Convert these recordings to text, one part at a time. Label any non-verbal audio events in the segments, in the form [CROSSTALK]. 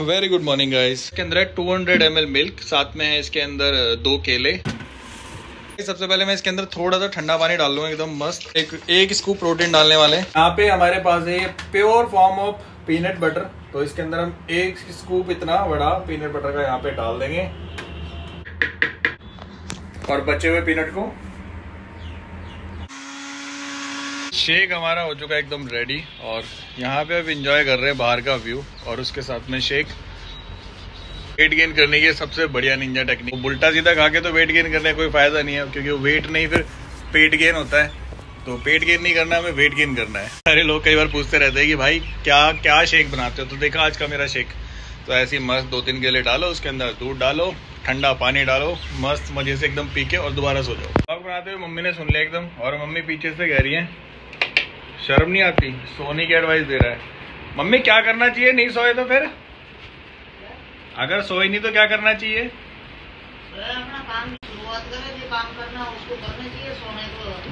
Very good morning guys इसके अंदर है 200 हंड्रेड एम मिल्क साथ में है इसके अंदर दो केले। सबसे पहले मैं इसके अंदर थोड़ा सा ठंडा पानी डाल लूँगा एकदम मस्त। एक एक स्कूप प्रोटीन डालने वाले हैं। यहाँ पे हमारे पास है ये pure form of peanut butter तो इसके अंदर हम एक स्कूप इतना बड़ा पीनट बटर का यहाँ पे डाल देंगे। और बचे हुए पीनट को शेक हमारा हो चुका है एकदम रेडी और यहाँ पे अब इंजॉय कर रहे हैं बाहर का व्यू और उसके साथ में शेक। वेट गेन करने की सबसे बढ़िया निंजा टेक्निक उल्टा सीधा खा के तो वेट गेन करने का कोई फ़ायदा नहीं है, क्योंकि वेट नहीं, फिर पेट गेन होता है। तो पेट गेन नहीं करना, हमें वेट गेन करना है। सारे लोग कई बार पूछते रहते हैं कि भाई, क्या क्या शेक बनाते हो? तो देखा आज का मेरा शेक। तो ऐसी मस्त दो तीन केले डालो, उसके अंदर दूध डालो, ठंडा पानी डालो, मस्त मज़े से एकदम पी के और दोबारा सो जाओ। अब बनाते हुए मम्मी ने सुन लिया एकदम, और मम्मी पीछे से कह रही है शर्म नहीं आती। सोनी की एडवाइस दे रहा है। मम्मी क्या करना चाहिए? नहीं सोए तो फिर? अगर सोए नहीं तो क्या करना चाहिए?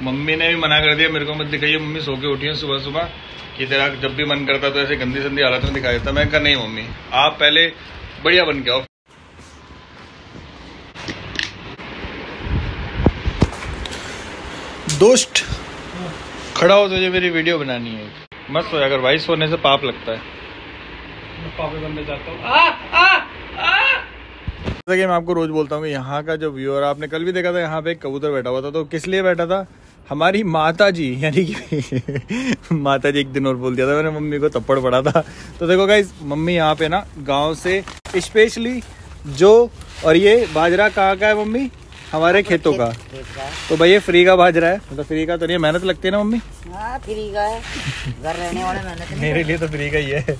मम्मी ने भी मना कर दिया मेरे को मत दिखाइए मम्मी सो के उठी है सुबह सुबह कि तेरा जब भी मन करता तो ऐसे गंदी संदी हालत में दिखाई देता। मैं कहा नहीं मम्मी आप पहले बढ़िया बन के आओ। दोस्त खड़ा हो तुझे मेरी वीडियो बनानी है। मस्त हो अगर वाइस होने से पाप लगता है। पापे बनने चाहता हूँ। जैसा कि मैं आपको रोज बोलता हूँ कि यहाँ का जो व्यू और आपने कल भी देखा था यहाँ पे एक कबूतर बैठा हुआ था तो किस लिए बैठा था? हमारी माता जी यानी कि [LAUGHS] माता जी एक दिन और बोल दिया था मैंने मम्मी को थप्पड़ पड़ा था। तो देखो गाइज़ मम्मी यहाँ पे ना गाँव से स्पेशली जो और ये बाजरा कहाँ का है मम्मी? हमारे खेतों का। तो भैया फ्री का बाजरा है। मतलब फ्री का तो नहीं मेहनत लगती है ना मम्मी? हाँ फ्री का है। घर रहने वाले मेहनत मेरे लिए तो फ्री का ही है।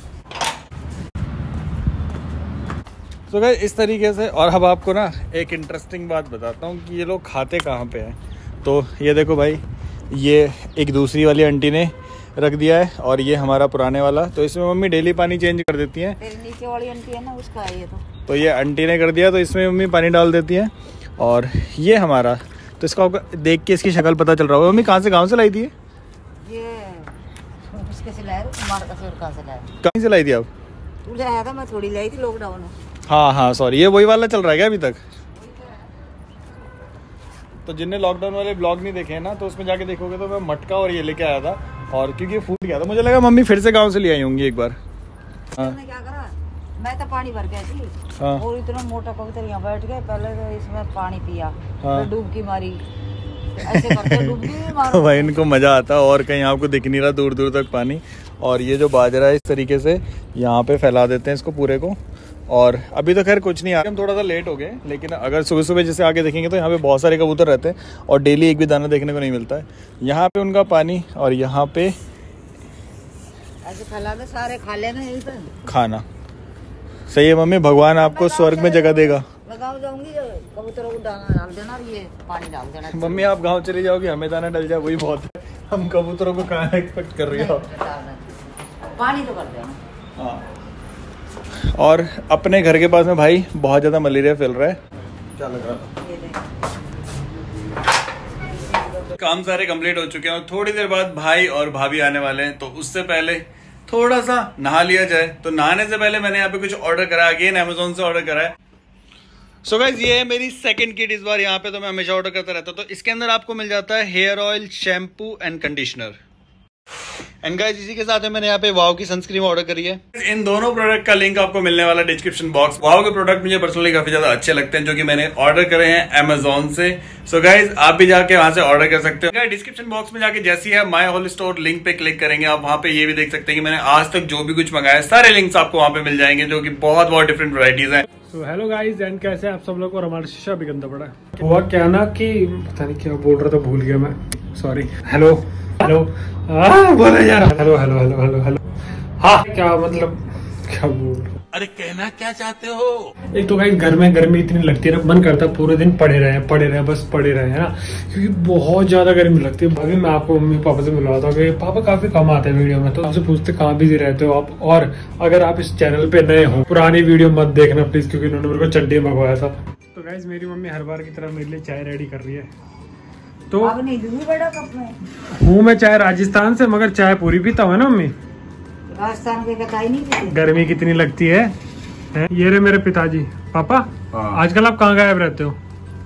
तो so इस तरीके से और अब आपको ना एक इंटरेस्टिंग बात बताता हूँ कि ये लोग खाते कहाँ पे हैं। तो ये देखो भाई ये एक दूसरी वाली आंटी ने रख दिया है और ये हमारा पुराने वाला। तो इसमें मम्मी डेली पानी चेंज कर देती हैं। नीचे वाली आंटी है ना उसका ये तो। तो ये आंटी ने कर दिया तो इसमें मम्मी पानी डाल देती हैं। और ये हमारा तो इसका देख के इसकी शक्ल पता चल रहा होगा। मम्मी कहाँ से गाँव से लाई थी ये? कहाँ से लाया? कहीं से लाई थी आप? लाया था मैं थोड़ी लाई थी लॉकडाउन में हाँ हाँ सॉरी ये वही वाला चल रहा है क्या अभी तक? तो जिनने लॉकडाउन वाले ब्लॉग नहीं देखे हैं ना तो उसमें जाके देखोगे तो मैं मटका और ये लेके आया था और क्योंकि फूट गया था मुझे लगा मम्मी फिर से गाँव से ले आई होंगी एक बार। हाँ। क्या करा मैं तो पानी भर गई थी हाँ। और इतना मोटा कबूतर यहाँ बैठ गए पहले तो इसमें पानी पिया हाँ। डुबकी मारी। ऐसे मारो। [LAUGHS] भाई इनको मज़ा आता है और कहीं आपको दिख नहीं रहा दूर दूर तक पानी। और ये जो बाजरा है इस तरीके से यहाँ पे फैला देते हैं इसको पूरे को। और अभी तो खैर कुछ नहीं आ हम थोड़ा सा लेट हो गए लेकिन अगर सुबह सुबह जैसे आगे देखेंगे तो यहाँ पे बहुत सारे कबूतर रहते हैं और डेली एक भी दाना देखने को नहीं मिलता है। यहाँ पे उनका पानी और यहाँ पे ऐसे फैला दे सारे खा लेना पे। खाना। सही है मम्मी भगवान आपको स्वर्ग में जगह देगा। मैं गाँव जाऊँगी जो कबूतरों को दाना डाल देना और ये पानी डाल देना। मम्मी आप गाँव चली जाओगी हमें दाना डल जाए वही बहुत है। हम कबूतरों को कहाँ एक्सपेक्ट कर रही हो? पानी तो कर देना। हाँ। और अपने घर के पास में भाई बहुत ज़्यादा मलेरिया फैल रहा है। क्या लग रहा काम सारे कंप्लीट हो चुके हैं और थोड़ी देर बाद भाई और भाभी आने वाले हैं तो उससे पहले थोड़ा सा नहा लिया जाए। तो नहाने से पहले मैंने यहाँ पे कुछ ऑर्डर करा। अगेन अमेजोन से ऑर्डर करा है। सो so गाइज़ ये है मेरी सेकंड किट इस बार। यहाँ पे तो मैं हमेशा ऑर्डर करता रहता तो इसके अंदर आपको मिल जाता है hair oil shampoo and conditioner and guys इसी के साथ मैंने यहाँ पे वाव की सनस्क्रीन ऑर्डर करी है। इन दोनों प्रोडक्ट का लिंक आपको मिलने वाला डिस्क्रिप्शन बॉक्स वाव के प्रोडक्ट मुझे पर्सनली काफ़ी ज़्यादा अच्छे लगते हैं, जो कि मैंने ऑर्डर करे हैं अमेजोन से। सो so गाइज़ आप भी जाके वहाँ से ऑर्डर कर सकते हो। डिस्क्रिप्शन बॉक्स में जाके जैसी है माई होल स्टोर लिंक पे क्लिक करेंगे। आप वहाँ पे ये भी देख सकते हैं कि मैंने आज तक जो भी कुछ मंगाया सारे लिंक्स आपको वहाँ पे मिल जाएँगे, जो कि बहुत बहुत डिफरेंट वराइटीज है। तो हेलो गाइस एंड कैसे आप सब लोग? और हमारा शीशा भी गंदा पड़ा हुआ क्या ना कि पता नहीं क्या बोल रहा था, भूल गया मैं। सॉरी हेलो हेलो बोले यार hello hello hello hello hello हाँ क्या मतलब क्या बोल रहा? अरे कहना क्या चाहते हो? एक तो भाई घर में गर्मी इतनी लगती है ना मन करता है पूरे दिन पड़े रहे पड़े रहे बस पड़े रहे है ना? क्योंकि बहुत ज़्यादा गर्मी लगती है। अभी मैं आपको मम्मी पापा से मिलवाता हूँ कि पापा काफ़ी कम आते हैं वीडियो में तो आपसे पूछते कहाँ बिज़ी रहते हो आप? और अगर आप इस चैनल पे नए हो पुरानी वीडियो मत देखना प्लीज़ क्योंकि उन्होंने मेरे को चड्डी मंगवाया था। तो गाइज़ मेरी मम्मी हर बार की तरह मेरे लिए चाय रेडी कर रही है। तो नहीं बड़ा कप में। हूँ मैं चाय राजस्थान से मगर चाय पूरी पीता हूँ ना मम्मी? राजस्थान के कताई नहीं गर्मी कितनी लगती है? हैं? ये रहे मेरे पिताजी। पापा हाँ। आजकल आप कहाँ गायब रहते हो?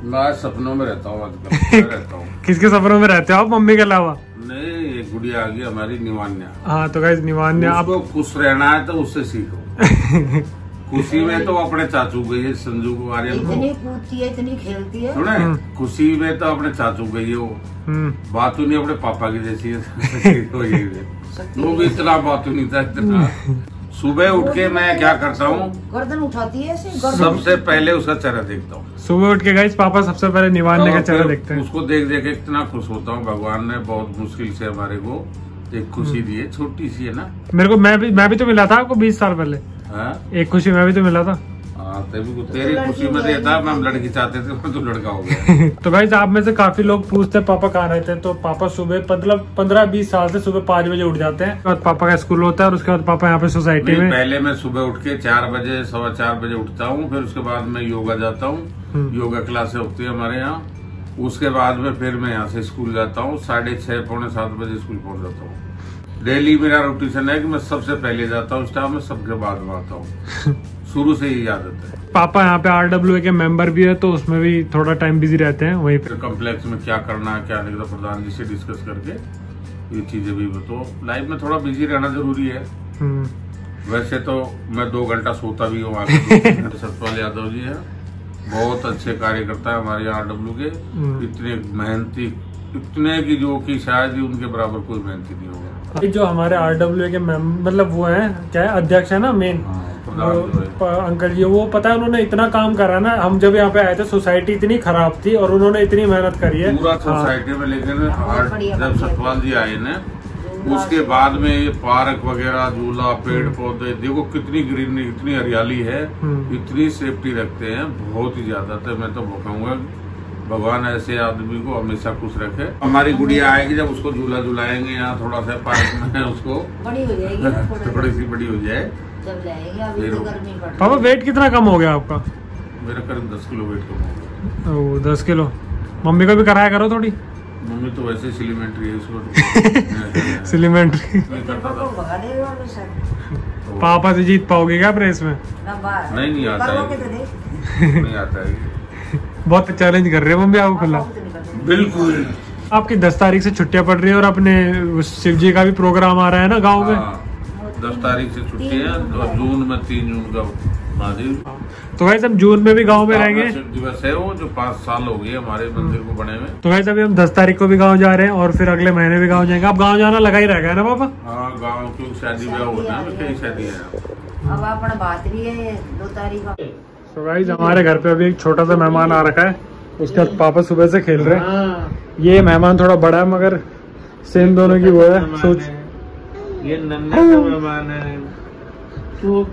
मैं सपनों में रहता हूँ आजकल [LAUGHS] रहता हूँ। किसके सफरों में रहते हो आप मम्मी के अलावा? नहीं एक गुड़िया आ गई हमारी निवान्या। हाँ तो गाइज़ निवान ने खुश रहना है तो उससे सीखो। [LAUGHS] खुशी में तो अपने चाचू गई है संजू को आर्यन को इतनी कूदती है इतनी खेलती है। सुने? खुशी में तो अपने चाचू गई है वो। हम्म, बात नहीं अपने पापा की जैसी है। [LAUGHS] वो भी इतना बात नहीं था इतना। सुबह उठ के मैं क्या करता हूँ? गर्दन उठाती है ऐसे? सबसे पहले उसका चेहरा देखता हूँ। सुबह उठ के गाइज़ पापा सबसे पहले निवान ने का और चेहरा देखते हैं। उसको देख देख इतना खुश होता हूँ भगवान ने बहुत मुश्किल से हमारे को एक खुशी दी है छोटी सी है ना। मेरे को मैं भी मैं भी तो मिला था आपको बीस साल पहले। हाँ? एक खुशी मैं भी तो मिला था। तभी तेरी खुशी में देता मैं लड़की चाहते थे तो लड़का हो गया। [LAUGHS] तो आप में से काफ़ी लोग पूछते हैं पापा कहाँ रहते हैं? तो पापा सुबह मतलब पंद्रह बीस साल से सुबह पाँच बजे उठ जाते हैं। बाद पापा का स्कूल होता है और उसके बाद पापा यहाँ पे सोसाइटी में। पहले मैं सुबह उठ के चार बजे सवा चार बजे उठता हूँ फिर उसके बाद मैं योगा जाता हूँ। हम्म। योगा क्लासेस होती है हमारे यहाँ। उसके बाद में फिर मैं यहाँ से स्कूल जाता हूँ साढ़े छह पौने सात बजे स्कूल पहुँच जाता हूँ। डेली मेरा रोटेशन है कि मैं सबसे पहले जाता हूँ स्टाफ में सबके बाद में आता हूँ। [LAUGHS] शुरू से ही आदत है। पापा यहाँ पे आर डब्ल्यू के मेंबर भी है तो उसमें भी थोड़ा टाइम बिज़ी रहते हैं वहीं पे फिर कम्प्लेक्स में क्या करना है क्या नहीं तो प्रधान जी से डिस्कस करके ये चीज़ें भी तो लाइफ में थोड़ा बिज़ी रहना ज़रूरी है। हम्म, वैसे तो मैं दो घंटा सोता भी हूँ [LAUGHS] सतपाल यादव जी है बहुत अच्छे कार्यकर्ता है हमारे आर डब्ल्यू के। हम्म। इतने मेहनती इतने की जो कि शायद ही उनके बराबर कोई मेहनती नहीं होगा। जो हमारे आर डब्ल्यू के मतलब वो है क्या है अध्यक्ष है ना मेन हाँ, है। अंकल जी वो पता है उन्होंने इतना काम करा ना हम जब यहाँ पे आए थे सोसाइटी इतनी खराब थी और उन्होंने इतनी मेहनत करी है पूरा हाँ, सोसाइटी में लेकिन जब बढ़िया। सतपाल जी आए ना उसके बाद में ये पार्क वगैरह झूला पेड़ पौधे देखो कितनी ग्रीनरी इतनी हरियाली है हम्म। इतनी सेफ्टी रखते हैं बहुत ही ज़्यादा तो मैं तो कहूँगा भगवान ऐसे आदमी को हमेशा खुश रखे। हमारी गुड़िया आएगी जब उसको झूला झुलाएँगे यहाँ थोड़ा सा पार्क में [LAUGHS] उसको बड़ी हो जाएगी थोड़ी सी बड़ी हो जाए। जब अभी तो गर्मी पापा वेट कितना कम हो गया आपका? मेरा करीब दस किलो वेट कम हो गया। दस किलो। मम्मी को भी कराया करो थोड़ी। मम्मी तो वैसे सिलीमेंट्री है [LAUGHS] सिलीमेंट्री। करता तो सर पापा से जीत पाओगे क्या प्रेस में? नहीं, नहीं आता है। तो नहीं आता है। बहुत चैलेंज कर रहे हो मम्मी आपको खुला। बिल्कुल। आपकी दस तारीख से छुट्टियाँ पड़ रही है और अपने शिव जी का भी प्रोग्राम आ रहा है ना गाँव में? हाँ, दस तारीख से छुट्टी है और जून में तीन जून का महादेव तो वैसे हम जून में भी गाँव में रहेंगे? दिवस है वो जो पाँच साल हो गए हमारे मंदिर को बने में तो वैसे अभी हम दस तारीख को भी गाँव जा रहे हैं और फिर अगले महीने भी गाँव जाएँगे। अब गाँव जाना लगा ही रहेगा ना पापा? हाँ गाँव की शादी ब्याह होना है कई शादी है। अब अपना बात भी है दो तारीख तो गाइज़ हमारे घर पे अभी एक छोटा सा मेहमान आ रखा है। उसके बाद पापा सुबह से खेल रहे हैं। ये मेहमान थोड़ा बड़ा है मगर सेम दोनों की वो है सोच। ये नन्ना का मेहमान है। तो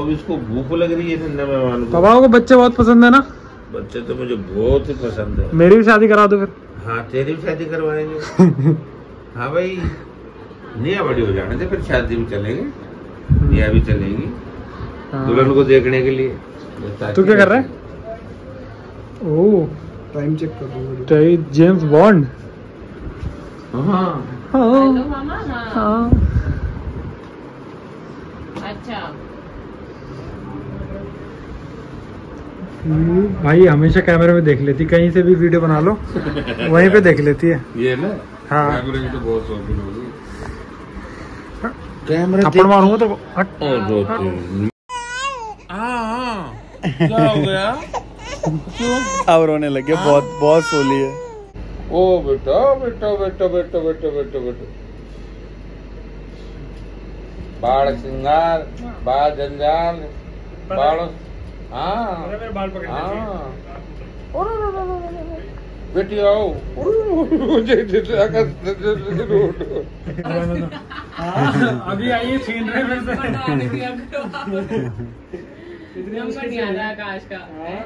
अब इसको भूख लग रही है मेहमान को। पापा को बच्चे बहुत पसंद है ना? बच्चे तो मुझे बहुत ही पसंद है। मेरी भी शादी करा दो फिर। हाँ तेरी भी शादी करवाएँगे। [LAUGHS] हाँ भाई निया बड़ी हो जाने से फिर शादी भी चलेंगे। निया भी चलेंगी। दुल्हन को देखने के लिए। तू क्या कर रहा है? ओ। टाइम चेक कर जेम्स बॉन्ड हाँ। हेलो मामा। हाँ। अच्छा। भाई हमेशा कैमरे में देख लेती। कहीं से भी वीडियो बना लो वहीं पे देख लेती है। ये ना? हाँ। कैमरे की तो बहुत शौकीन होगी। कैमरा थप्पड़ मारूँगा तो हट रोती क्या हो गया? अब रोने लगे बहुत बहुत सोली है। ओ बेटा बेटा बेटा बेटा बेटा बेटा बेटा। बाल सिंगार बाल जंजाल बाल हाँ। मेरे बाल पकड़ हाँ। बेटी आओ। मुझे अभी आइए छीन रहे मेरे से [LAUGHS] इतनी नंबर नहीं आ रहा आकाश का। हाँ।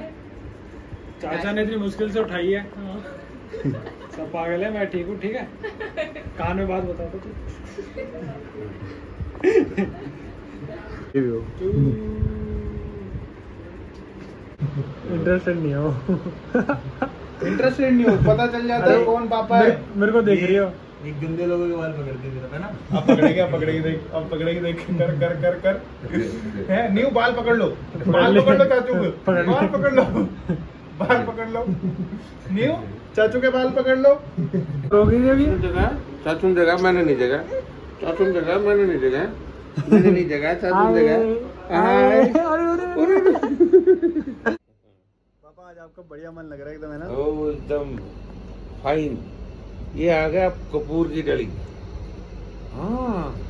चाचा ने इतनी मुश्किल से उठाई है। [LAUGHS] सब पागल है मैं ठीक हूँ ठीक है? कान में बात बता दो इंटरेस्टेड नहीं हो। इंटरेस्टेड नहीं हो पता चल जाता है कौन पापा है। मेरे को देख रही हो। ये गंदे लोगों के बाल पकड़ते थे है ना? अब पकड़ेगी अब पकड़ेगी देख अब पकड़ेगी देख कर कर कर कर। है न्यू बाल पकड़ लो। बाल पकड़ लो चाचू के। बाल पकड़ लो। बाल पकड़ लो। न्यू चाचू के बाल पकड़ लो। रोगी अभी जगह चाचू ने जगह मैंने नहीं जगह। चाचू ने जगह मैंने नहीं जगह। मैंने नहीं जगह चाचू ने जगह। हाय। पापा आज आपका बढ़िया मन लग रहा है एकदम है ना? ओ एकदम फाइन ये आ गया कपूर की डली। हाँ।